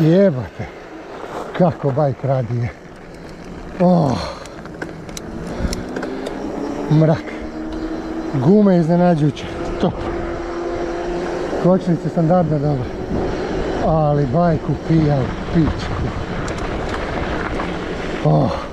Jebate, kako bajk radi je. Oh. Mrak. Gume iznenađujuće. Top. Kočnice standardne dobro. Ali bajku pijao pičku. Oh.